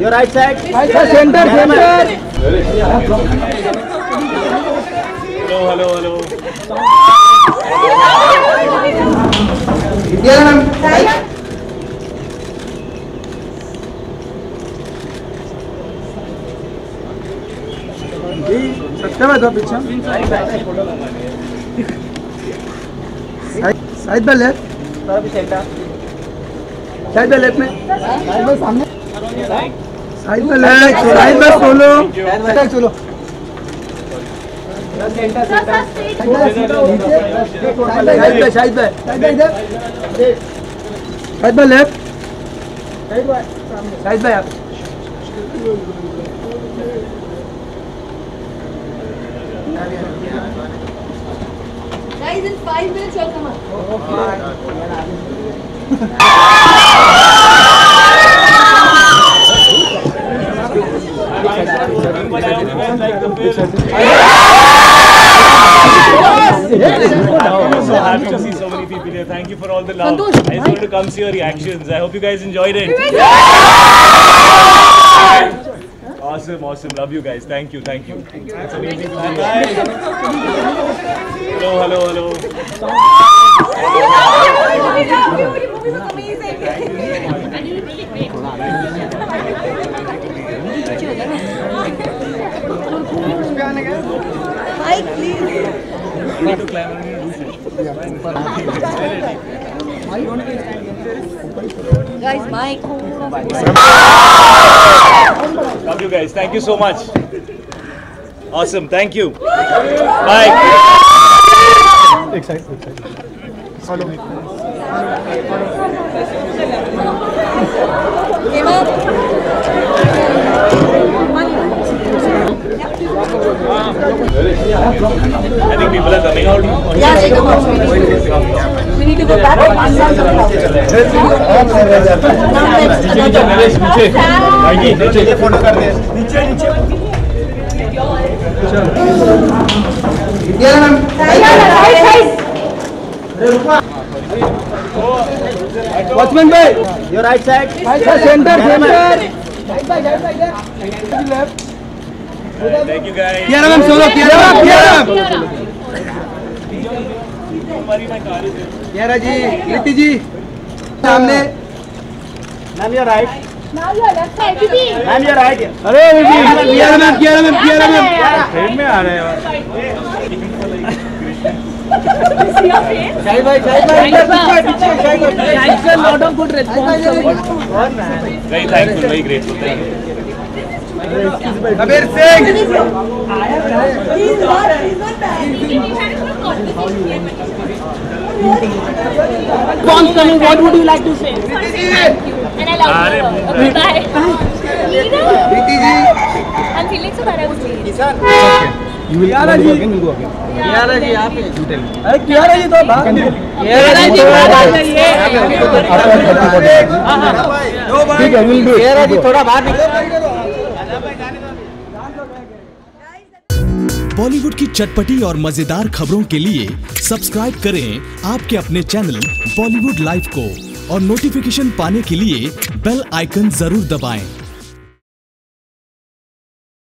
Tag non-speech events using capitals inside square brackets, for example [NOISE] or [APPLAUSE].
Your right side. Right side, center, center. Hello, hello, hello. Yeah, ma'am. Satyam दो पीछे side by left. Side by left में side by सामने side left side solo side solo center. Side by left side by आप Guys, in five minutes you'll come up. [LAUGHS] [LAUGHS] Thank you for all the love. I just wanted to come see your reactions. I hope you guys enjoyed it. Awesome, awesome. Love you guys. Thank you, thank you. That's amazing. Bye. Hello, hello, hello. Mike, please. need to climb and do Guys, Mike. Love you guys. Thank you so much. Awesome. Thank you. Mike. Excited. Follow me. People are coming out. now? Yeah, they come out. We need to go back. and ask them to come out. Yeah, ma'am. Watchman bhai. Your right side. Right side, center, center. Right by, right by, there. Left. Thank you guys. Kiara ma'am, solo. Kiara ma'am, Kiara here. Kiara ji Kriti ji सामने right. Now you are left side. Didi. Ma'am, your right. अरे Kiara ma'am Kiara ma'am Kiara ma'am Side by side by. Thanks a lot of good response. Very thankful, very grateful. Thank you. Kabir Singh He's not. He's not bad. Response coming, what would you like to say? And I love you. Bye. Kriti ji I'm feeling so bad I was late. Kiara ji Kiara ji आप अरे कियारा जी तो बात कियारा जी थोड़ा बाहर जाइए ठीक है will do Kiara जी थोड़ा बाहर निकलो बॉलीवुड की चटपटी और मज़ेदार खबरों के लिए सब्सक्राइब करें आपके अपने चैनल बॉलीवुड लाइव को और नोटिफिकेशन पाने के लिए बेल आइकन ज़रूर दबाएँ।